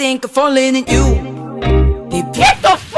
think of falling in you. Get the!